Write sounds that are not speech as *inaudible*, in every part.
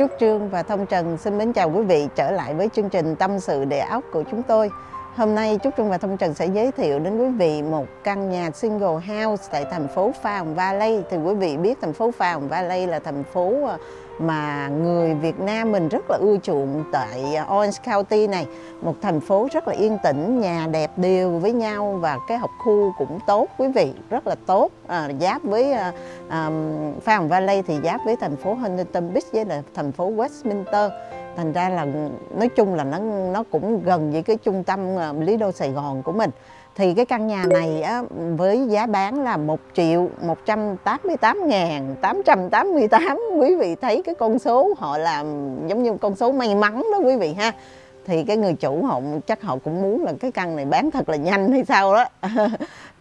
Trúc Trương và Thông Trần xin mến chào quý vị trở lại với chương trình Tâm sự đề óc của chúng tôi. Hôm nay Trúc Trương và Thông Trần sẽ giới thiệu đến quý vị một căn nhà single house tại thành phố Farm Valley. Thì quý vị biết thành phố Farm Valley là thành phố ờ, mà người Việt Nam mình rất là ưa chuộng tại Orange County này. Một thành phố rất là yên tĩnh nhà đẹp đều với nhau và cái học khu cũng tốt quý vị rất là tốt. À, giáp với à, à, Farm Valley thì giáp với thành phố Huntington Beach với là thành phố Westminster. Thành ra là nói chung là nó nó cũng gần với cái trung tâm uh, Lý Đô Sài Gòn của mình thì cái căn nhà này á, với giá bán là 1 triệu 188 ngàn 888 quý vị thấy cái con số họ làm giống như con số may mắn đó quý vị ha. Thì cái người chủ họ chắc họ cũng muốn là cái căn này bán thật là nhanh hay sao đó. *laughs*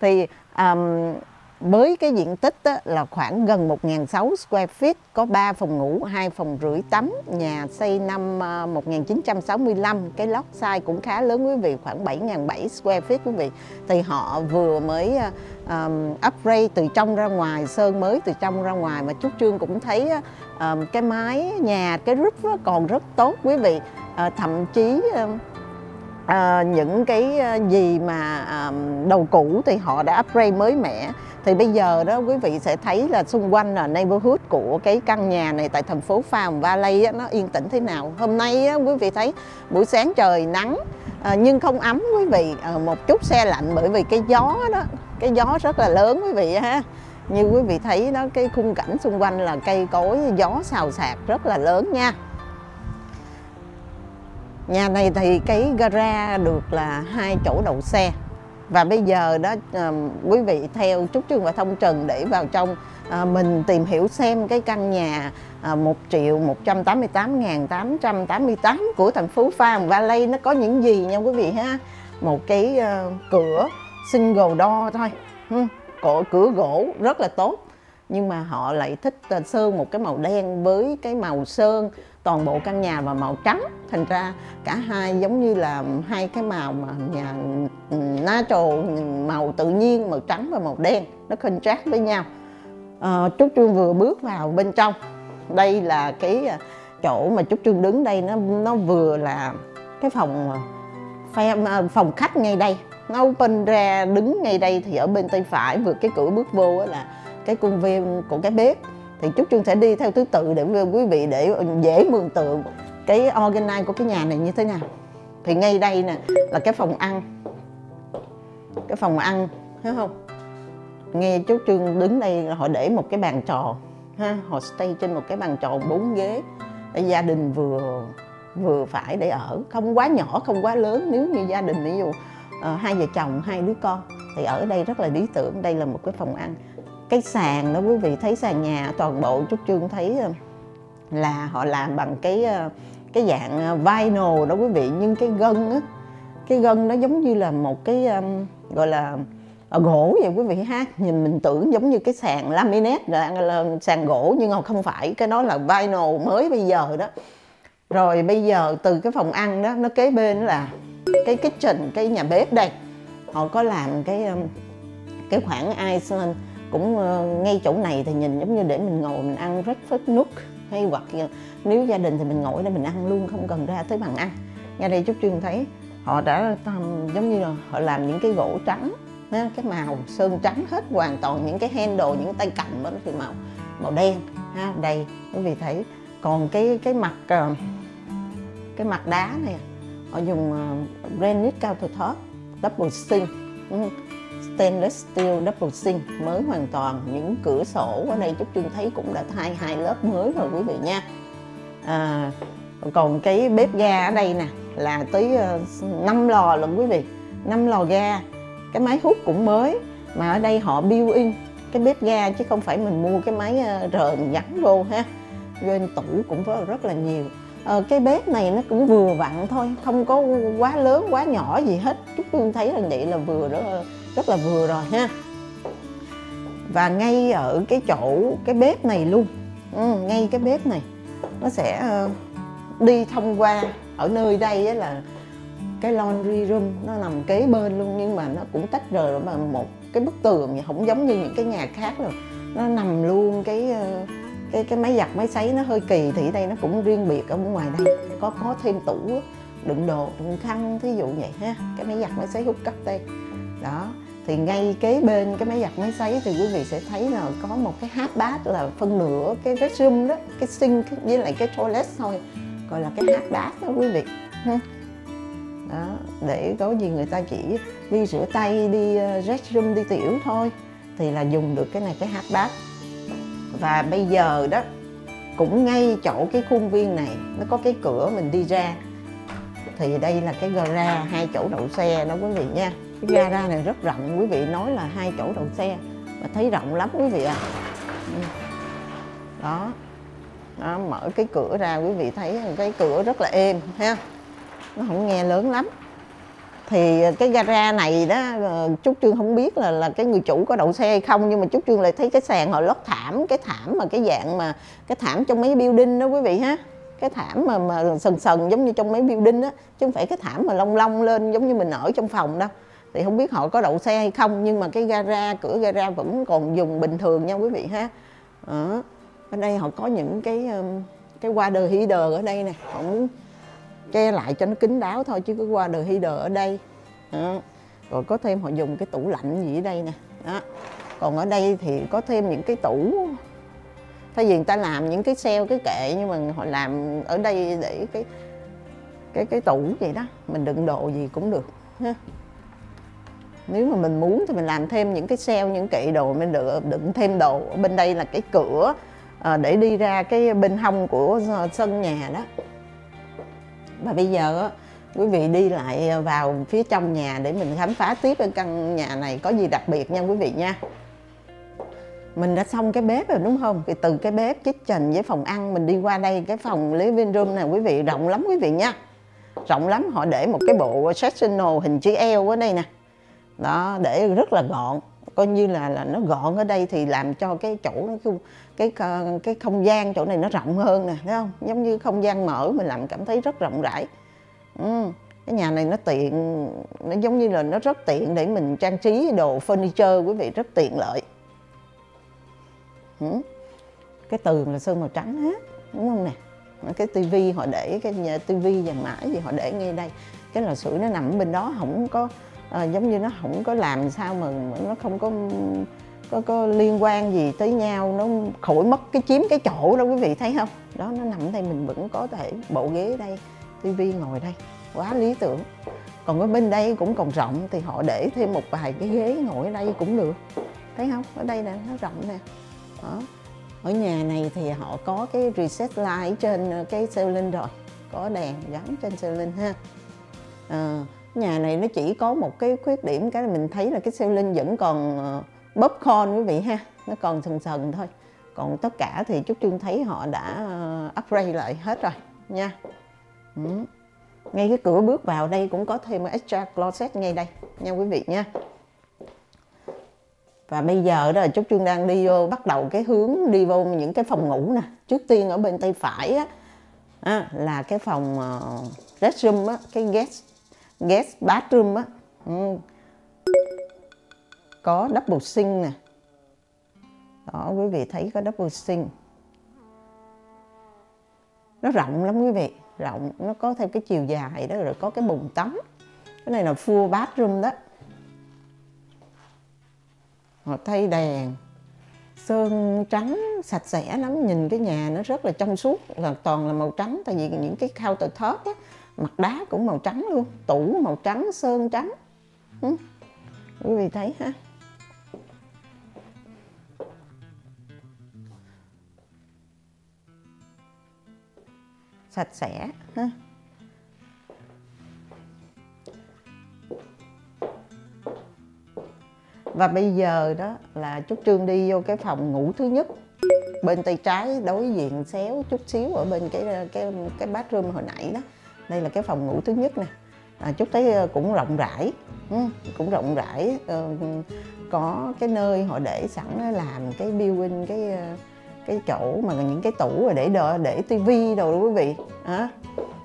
Thì um, với cái diện tích á, là khoảng gần 1.600 square feet, có 3 phòng ngủ, 2 phòng rưỡi tắm, nhà xây năm ờ, 1965, cái lot size cũng khá lớn quý vị, khoảng 7.700 square feet quý vị. Thì họ vừa mới um, upgrade từ trong ra ngoài, sơn mới từ trong ra ngoài mà Trúc Trương cũng thấy um, cái mái nhà, cái roof còn rất tốt quý vị. Uh, thậm chí um, uh, những cái gì mà um, đầu cũ thì họ đã upgrade mới mẻ thì bây giờ đó quý vị sẽ thấy là xung quanh là neighborhood của cái căn nhà này tại thành phố Farm Valley á, nó yên tĩnh thế nào. Hôm nay á, quý vị thấy buổi sáng trời nắng à, nhưng không ấm quý vị. À, một chút xe lạnh bởi vì cái gió đó cái gió rất là lớn quý vị ha. Như quý vị thấy đó cái khung cảnh xung quanh là cây cối gió xào xạc rất là lớn nha. Nhà này thì cái gara được là hai chỗ đậu xe và bây giờ đó ờ, quý vị theo Trúc Trương và Thông Trần để vào trong ờ, mình tìm hiểu xem cái căn nhà ờ, 1 triệu 188 ngàn 888 của thành phố phan Valley nó có những gì nha quý vị ha? Một cái cửa single door thôi. Cổ cửa, gỗ rất là tốt. Nhưng mà họ lại thích sơn một cái màu đen với cái màu sơn toàn bộ căn nhà và màu trắng. Thành ra cả hai giống như là hai cái màu mà nhà ừ, natural ừ, màu tự nhiên màu trắng và màu đen. Nó contrast với nhau. À, Trúc Trương vừa bước vào bên trong. Đây là cái ờ, chỗ mà Trúc Trương đứng đây nó nó vừa là cái phòng ờ, phòng khách ngay đây. Nó open ra đứng ngay đây thì ở bên tay phải vừa cái cửa bước vô là cái công viên của cái bếp thì Trúc Trương sẽ đi theo thứ tự để quý vị để dễ mường tượng cái organize của cái nhà này như thế nào. Thì ngay đây nè là cái phòng ăn. Cái phòng ăn thấy không? Nghe chú Trương đứng đây họ để một cái bàn tròn ha? Họ stay trên một cái bàn tròn bốn ghế. Để gia đình vừa vừa phải để ở. Không quá nhỏ không quá lớn. Nếu như gia đình ví dụ uh, hai vợ chồng hai đứa con thì ở đây rất là lý tưởng. Đây là một cái phòng ăn cái sàn đó quý vị thấy sàn nhà toàn bộ chút trương thấy ờ, là họ làm bằng cái ờ, cái dạng ờ, vinyl đó quý vị. Nhưng cái gân á cái gân nó giống như là một cái um, gọi là gỗ vậy quý vị ha. Nhìn mình tưởng giống như cái sàn laminate là sàn gỗ nhưng mà không phải. Cái đó là vinyl mới bây giờ đó. Rồi bây giờ từ cái phòng ăn đó nó kế bên là cái kitchen cái nhà bếp đây. Họ có làm cái cái khoảng Iceland cũng ờ, ngay chỗ này thì nhìn giống như để mình ngồi mình ăn breakfast nook hay hoặc nếu gia đình thì mình ngồi để mình ăn luôn không cần ra tới bàn ăn. Nha đây chút chuyên thấy họ đã um, giống như là họ làm những cái gỗ trắng ha, cái màu sơn trắng hết hoàn toàn những cái handle những tay cầm đó thì màu màu đen ha đây quý vị thấy còn cái cái mặt ờ, cái mặt đá này họ dùng uh, granite countertop double sink stainless steel double sink mới hoàn toàn. Những cửa sổ ở đây chút chương thấy cũng đã thay hai lớp mới rồi quý vị nha. À, còn cái bếp ga ở đây nè là tới ờ, 5 lò luôn quý vị. 5 lò ga. Cái máy hút cũng mới mà ở đây họ build in cái bếp ga chứ không phải mình mua cái máy uh, rờ gắn vô ha. Lên tủ cũng có rất là nhiều. À, cái bếp này nó cũng vừa vặn thôi không có quá lớn quá nhỏ gì hết. Chút tôi thấy là vậy là vừa đó ờ, rất là vừa rồi ha. Và ngay ở cái chỗ cái bếp này luôn. Ừ, ngay cái bếp này. Nó sẽ ờ, đi thông qua ở nơi đây là cái laundry room. Nó nằm kế bên luôn nhưng mà nó cũng tách rời mà một cái bức tường không giống như những cái nhà khác rồi nó nằm luôn cái ờ, cái cái máy giặt máy sấy nó hơi kỳ thì ở đây nó cũng riêng biệt ở bên ngoài đây. Có có thêm tủ đựng đồ đựng khăn thí dụ vậy ha. Cái máy giặt máy sấy hút cấp đây đó. Thì ngay kế bên cái máy giặt máy sấy thì quý vị sẽ thấy là có một cái hát bát là phân nửa cái restroom đó, cái sink với lại cái toilet thôi. Gọi là cái hát bát đó quý vị. Đó, để có gì người ta chỉ đi rửa tay, đi ờ, restroom, đi tiểu thôi thì là dùng được cái này, cái hát bát. Và bây giờ đó, cũng ngay chỗ cái khuôn viên này, nó có cái cửa mình đi ra thì đây là cái gara hai chỗ đậu xe đó quý vị nha. Cái gara này rất rộng quý vị nói là hai chỗ đậu xe mà thấy rộng lắm quý vị à đó. Đó, mở cái cửa ra quý vị thấy cái cửa rất là êm ha. Nó không nghe lớn lắm. Thì cái gara này đó ờ, chúc trương không biết là là cái người chủ có đậu xe hay không nhưng mà chúc trương lại thấy cái sàn họ lót thảm cái thảm mà cái dạng mà cái thảm trong mấy building đó quý vị ha cái thảm mà mà sần sần giống như trong mấy building á, chứ không phải cái thảm mà long long lên giống như mình ở trong phòng đâu. Thì không biết họ có đậu xe hay không, nhưng mà cái gara, cửa gara vẫn còn dùng bình thường nha quý vị ha. Ở bên đây họ có những cái um, cái water heater ở đây nè. Họ muốn che lại cho nó kín đáo thôi, chứ có water heater ở đây. Đó. rồi có thêm họ dùng cái tủ lạnh gì ở đây nè. Đó, còn ở đây thì có thêm những cái tủ thay vì người ta làm những cái xeo cái kệ nhưng mà họ làm ở đây để cái cái cái tủ vậy đó mình đựng đồ gì cũng được ha. Nếu mà mình muốn thì mình làm thêm những cái xeo những kệ đồ mình đựng, đựng thêm đồ. Ở bên đây là cái cửa à, để đi ra cái bên hông của ờ, sân nhà đó. Và bây giờ quý vị đi lại vào phía trong nhà để mình khám phá tiếp cái căn nhà này có gì đặc biệt nha quý vị nha mình đã xong cái bếp rồi, đúng không? Thì từ cái bếp kitchen với phòng ăn, mình đi qua đây, cái phòng living room này, quý vị, rộng lắm quý vị nha. Rộng lắm, họ để một cái bộ sectional hình chữ L ở đây nè. Đó, để rất là gọn. Coi như là là nó gọn ở đây thì làm cho cái chỗ, cái cái không gian chỗ này nó rộng hơn nè, thấy không? Giống như không gian mở, mình làm cảm thấy rất rộng rãi. Ừ. cái nhà này nó tiện, nó giống như là nó rất tiện để mình trang trí đồ furniture, quý vị, rất tiện lợi ừ. cái tường là sơn màu trắng hết đúng không nè? Cái tivi họ để cái nhà tivi vàng mã gì họ để ngay đây. Cái lò sưởi nó nằm bên đó không có à, giống như nó không có làm sao mà nó không có có có liên quan gì tới nhau. Nó khỏi mất cái chiếm cái chỗ đâu quý vị thấy không? Đó nó nằm đây mình vẫn có thể bộ ghế đây tivi ngồi đây. Quá lý tưởng. Còn ở bên đây cũng còn rộng thì họ để thêm một vài cái ghế ngồi ở đây cũng được. Thấy không? Ở đây nè nó rộng nè đó. Ở nhà này thì họ có cái reset light trên ờ, cái ceiling rồi. Có đèn gắn trên ceiling ha. À, nhà này nó chỉ có một cái khuyết điểm cái là mình thấy là cái ceiling vẫn còn ờ, bóp con quý vị ha. Nó còn sần sần thôi. Còn tất cả thì chút trương thấy họ đã upgrade lại hết rồi nha. Ừ. ngay cái cửa bước vào đây cũng có thêm extra closet ngay đây nha quý vị nha và bây giờ đó là Trúc Trương đang đi vô bắt đầu cái hướng đi vô những cái phòng ngủ nè. Trước tiên ở bên tay phải á à, là cái phòng uh, restroom á cái guest guest bathroom á. Ừ. Có double sink nè. Đó quý vị thấy có double sink. Nó rộng lắm quý vị rộng nó có thêm cái chiều dài đó rồi có cái bồn tắm. Cái này là full bathroom đó họ thay đèn. Sơn trắng sạch sẽ lắm, nhìn cái nhà nó rất là trong suốt, là toàn là màu trắng, tại vì những cái khao tờ thớt á, mặt đá cũng màu trắng luôn, tủ màu trắng, sơn trắng. Ừ. quý vị thấy ha. Sạch sẽ ha. Và bây giờ đó là Trúc Trương đi vô cái phòng ngủ thứ nhất. Bên tay trái đối diện xéo chút xíu ở bên cái cái cái bathroom hồi nãy đó. Đây là cái phòng ngủ thứ nhất nè. À, Trúc thấy ờ, cũng rộng rãi. Ừ, cũng rộng rãi. Ờ, có cái nơi họ để sẵn làm cái building cái ờ, cái chỗ mà những cái tủ để đợi để tivi đồ đó quý vị. À.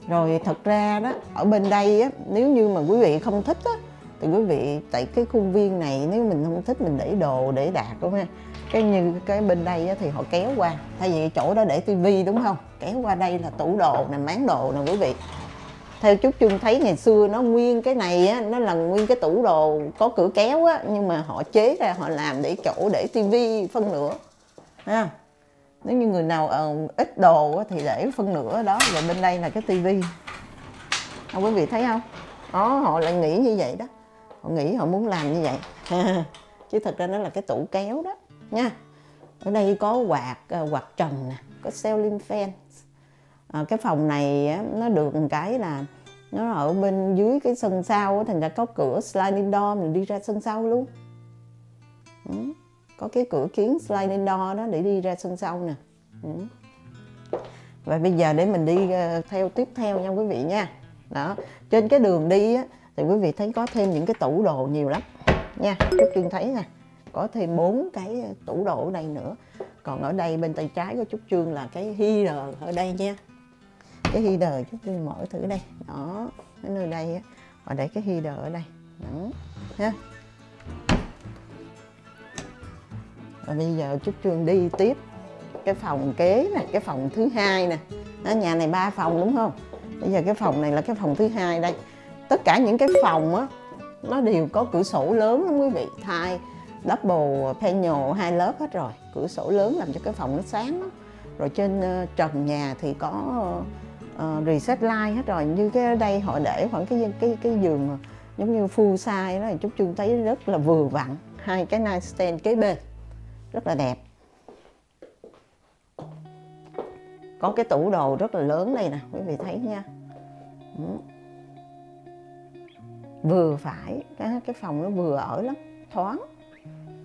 rồi thật ra đó ở bên đây á nếu như mà quý vị không thích á thì quý vị tại cái khuôn viên này nếu mình không thích mình để đồ để đạt đúng không cái như cái bên đây thì họ kéo qua. Thay vì chỗ đó để tivi đúng không? Kéo qua đây là tủ đồ nè máng đồ nè quý vị. Theo chút chung thấy ngày xưa nó nguyên cái này á nó là nguyên cái tủ đồ có cửa kéo á nhưng mà họ chế ra họ làm để chỗ để tivi phân nửa. Ha? Nếu như người nào uh, ít đồ á, thì để phân nửa đó và bên đây là cái tivi. À, quý vị thấy không? Đó họ lại nghĩ như vậy đó họ nghĩ họ muốn làm như vậy. *laughs* Chứ thật ra nó là cái tủ kéo đó nha. Ở đây có quạt ờ, quạt trần nè có ceiling fan à, ờ, cái phòng này á, nó được một cái là nó ở bên dưới cái sân sau á, thành ra có cửa sliding door mình đi ra sân sau luôn. Ừ. có cái cửa kiến sliding door đó để đi ra sân sau nè. Ừ. và bây giờ để mình đi ờ, theo tiếp theo nha quý vị nha. Đó trên cái đường đi á, thì quý vị thấy có thêm những cái tủ đồ nhiều lắm. Nha chút chuyên thấy nè có thêm bốn cái tủ đồ ở đây nữa. Còn ở đây bên tay trái của chút trương là cái heater ở đây nha. Cái heater chút trương mở thử đây. Đó cái nơi đây á và để cái heater ở đây. Đó ha. Và bây giờ chút trương đi tiếp cái phòng kế nè cái phòng thứ hai nè. Đó, nhà này ba phòng đúng không? Bây giờ cái phòng này là cái phòng thứ hai đây tất cả những cái phòng á nó đều có cửa sổ lớn lắm quý vị. Thay double panel hai lớp hết rồi. Cửa sổ lớn làm cho cái phòng nó sáng lắm. Rồi trên uh, trần nhà thì có uh, reset light hết rồi. Như cái ở đây họ để khoảng cái cái cái giường giống như full size đó thì chúng chương thấy rất là vừa vặn. Hai cái nightstand kế bên rất là đẹp. Có cái tủ đồ rất là lớn đây nè quý vị thấy nha. Ừ vừa phải, cái cái phòng nó vừa ở lắm, thoáng,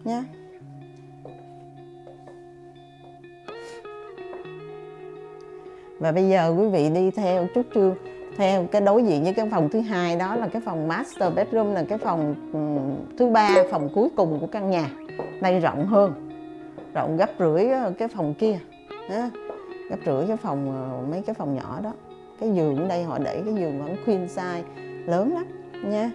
nha. Và bây giờ quý vị đi theo chút trương theo cái đối diện với cái phòng thứ hai, đó là cái phòng master bedroom, là cái phòng thứ ba, phòng cuối cùng của căn nhà. Đây rộng hơn, rộng gấp rưỡi ờ, cái phòng kia gấp rưỡi cái phòng ờ, mấy cái phòng nhỏ đó. Cái giường ở đây họ để cái giường vẫn queen size lớn lắm nha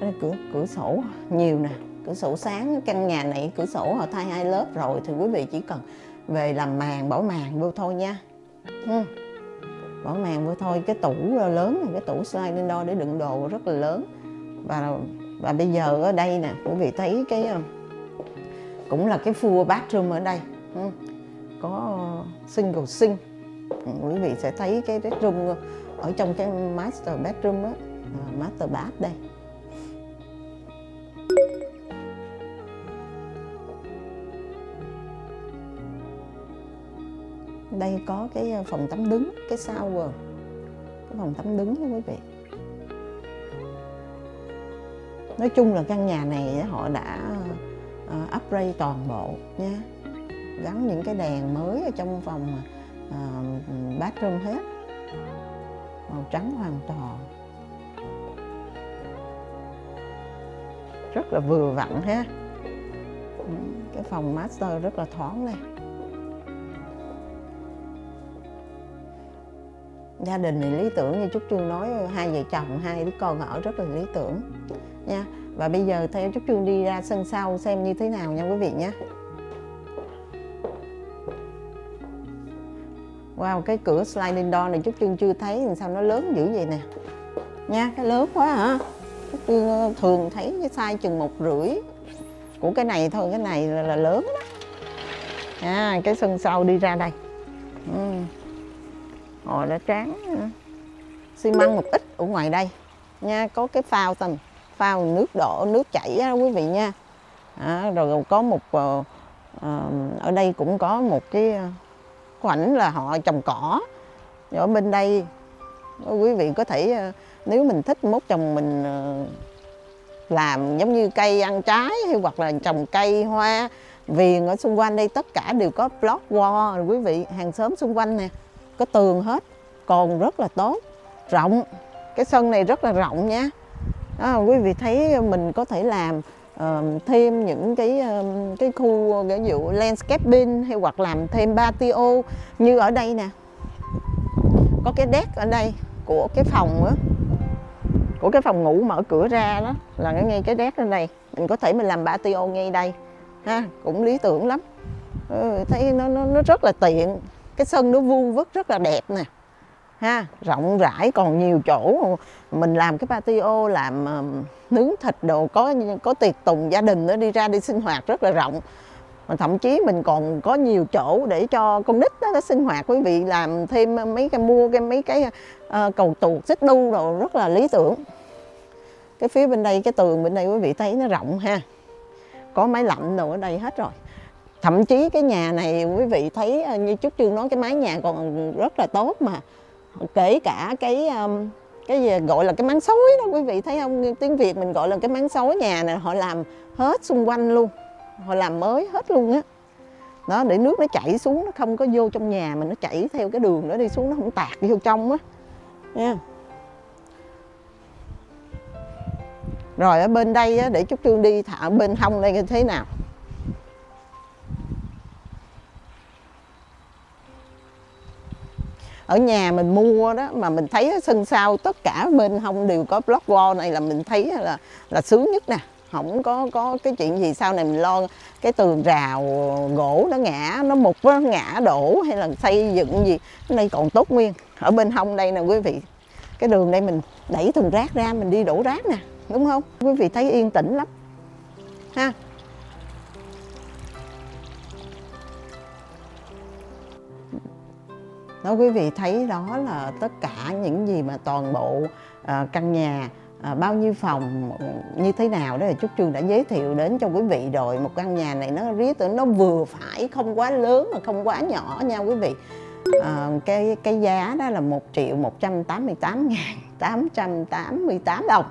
đây cửa cửa sổ nhiều nè. Cửa sổ sáng căn nhà này cửa sổ họ thay hai lớp rồi thì quý vị chỉ cần về làm màn bỏ màn vô thôi nha. Ừ. bỏ màn vô thôi. Cái tủ lớn này cái tủ sliding door để đựng đồ rất là lớn. Và và bây giờ ở đây nè quý vị thấy cái ờ, cũng là cái full bathroom ở đây. Ừ. có single sink. Ừ, quý vị sẽ thấy cái bedroom ờ, ở trong cái master bedroom á. À, master bath đây. Đây có cái ờ, phòng tắm đứng cái shower cái phòng tắm đứng đó quý vị. Nói chung là căn nhà này họ đã uh, upgrade toàn bộ nha. Gắn những cái đèn mới ở trong phòng uh, bathroom hết. Màu trắng hoàn toàn. Rất là vừa vặn ha. Cái phòng master rất là thoáng này. Gia đình này lý tưởng như Trúc Trương nói, hai vợ chồng, hai đứa con ở rất là lý tưởng nha. Và bây giờ theo Trúc Trương đi ra sân sau xem như thế nào nha quý vị nhé Wow, cái cửa sliding door này Trúc Trương chưa thấy, làm sao nó lớn dữ vậy nè. Nha, cái lớn quá hả? Thường thấy cái size chừng một rưỡi của cái này thôi cái này là, là lớn đó. À, cái sân sau đi ra đây. Ừ. Họ đã tráng ừ, xi măng một ít ở ngoài đây nha có cái phao tầm phao nước đổ nước chảy đó quý vị nha. À, rồi có một uh, ở đây cũng có một cái ờ, khoảnh là họ trồng cỏ. Ở bên đây quý vị có thể uh, nếu mình thích mốt trồng mình ờ, làm giống như cây ăn trái hay hoặc là trồng cây hoa viền ở xung quanh đây tất cả đều có block wall. Quý vị hàng xóm xung quanh nè có tường hết còn rất là tốt rộng. Cái sân này rất là rộng nha. Đó, quý vị thấy mình có thể làm uh, thêm những cái uh, cái khu ví dụ landscaping hay hoặc làm thêm patio như ở đây nè. Có cái deck ở đây của cái phòng á của cái phòng ngủ mở cửa ra đó là ngay cái đét lên này mình có thể mình làm patio ngay đây. Ha cũng lý tưởng lắm. Ừ, thấy nó, nó nó rất là tiện. Cái sân nó vuông vức rất là đẹp nè. Ha rộng rãi còn nhiều chỗ. Mình làm cái patio làm uh, nướng thịt đồ có có tiệc tùng gia đình nó đi ra đi sinh hoạt rất là rộng mà thậm chí mình còn có nhiều chỗ để cho con nít đó, nó sinh hoạt. Quý vị làm thêm mấy cái mua cái mấy cái uh, cầu tuột xích đu rồi rất là lý tưởng. Cái phía bên đây cái tường bên đây quý vị thấy nó rộng ha. Có máy lạnh đồ ở đây hết rồi. Thậm chí cái nhà này quý vị thấy ờ, như chút chương nói cái mái nhà còn rất là tốt mà. Kể cả cái um, cái gì gọi là cái máng xối đó quý vị thấy không? Tiếng việt mình gọi là cái máng xối nhà này họ làm hết xung quanh luôn họ làm mới hết luôn á. Đó để nước nó chảy xuống nó không có vô trong nhà mà nó chảy theo cái đường đó đi xuống nó không tạt vô trong á. Nha. Rồi ở bên đây á, để chút trương đi thả bên hông đây như thế nào? Ở nhà mình mua đó mà mình thấy sân sau tất cả bên hông đều có block wall này là mình thấy là là sướng nhất nè không có có cái chuyện gì sau này mình lo cái tường rào gỗ nó ngã nó mục nó ngã đổ hay là xây dựng gì đây còn tốt nguyên. Ở bên hông đây nè quý vị cái đường đây mình đẩy thùng rác ra mình đi đổ rác nè đúng không? Quý vị thấy yên tĩnh lắm. Ha. Đó quý vị thấy đó là tất cả những gì mà toàn bộ uh, căn nhà à, bao nhiêu phòng như thế nào đó là chúc Trường đã giới thiệu đến cho quý vị rồi. Một căn nhà này nó riết nó vừa phải không quá lớn mà không quá nhỏ nha quý vị. À, cái cái giá đó là 1 triệu 188 ngàn *laughs* 888 đồng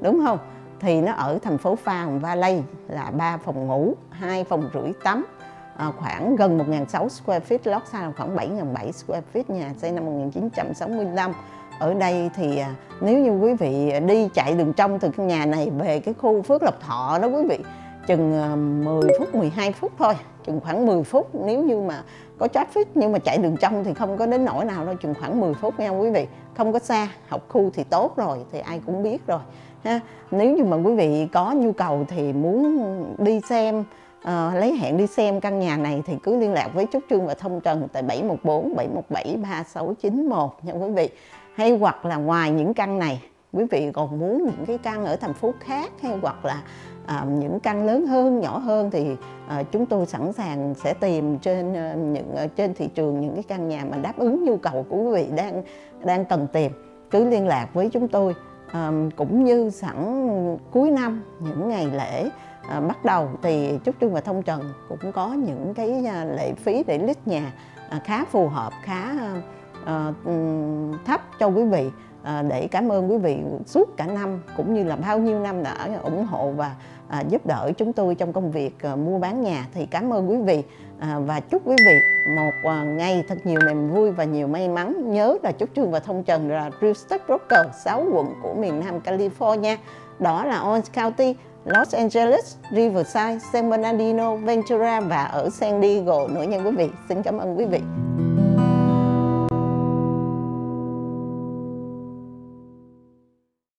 đúng không? Thì nó ở thành phố Pha Hồng Valley là ba phòng ngủ hai phòng rưỡi tắm à, khoảng gần 1.600 square feet lót xa là khoảng 7.700 square feet nhà xây năm 1965 ở đây thì à, nếu như quý vị đi chạy đường trong từ căn nhà này về cái khu Phước Lộc Thọ đó quý vị chừng à, 10 phút 12 phút thôi chừng khoảng 10 phút. Nếu như mà có traffic nhưng mà chạy đường trong thì không có đến nỗi nào đâu chừng khoảng 10 phút nha quý vị. Không có xa học khu thì tốt rồi thì ai cũng biết rồi ha. Nếu như mà quý vị có nhu cầu thì muốn đi xem uh, lấy hẹn đi xem căn nhà này thì cứ liên lạc với Trúc Trương và Thông Trần tại 714 717 3691 nha quý vị hay hoặc là ngoài những căn này. Quý vị còn muốn những cái căn ở thành phố khác hay hoặc là à, những căn lớn hơn nhỏ hơn thì à, chúng tôi sẵn sàng sẽ tìm trên à, những ờ, trên thị trường những cái căn nhà mà đáp ứng nhu cầu của quý vị đang đang cần tìm. Cứ liên lạc với chúng tôi à, cũng như sẵn cuối năm những ngày lễ à, bắt đầu thì Trúc Trương và Thông Trần cũng có những cái à, lệ phí để list nhà à, khá phù hợp khá à, Ờ, ừ, thấp cho quý vị ờ, để cảm ơn quý vị suốt cả năm cũng như là bao nhiêu năm đã ủng hộ và ờ, giúp đỡ chúng tôi trong công việc mua bán nhà thì cảm ơn quý vị và chúc quý vị một ngày thật nhiều niềm vui và nhiều may mắn nhớ là chúc trường và thông trần là Real Estate Broker 6 quận của miền Nam California đó là Orange County Los Angeles, Riverside, San Bernardino, Ventura và ở San Diego nữa nha quý vị. Xin cảm ơn quý vị.